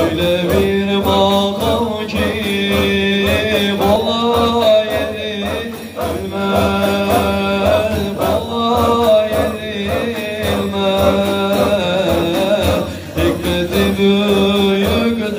Öyle bir makam ki Molla yeri bilmez Molla yeri bilmez Hikmeti büyüktür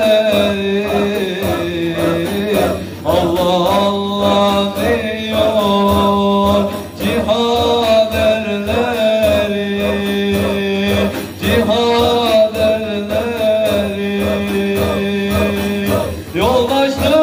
Yoldaşlar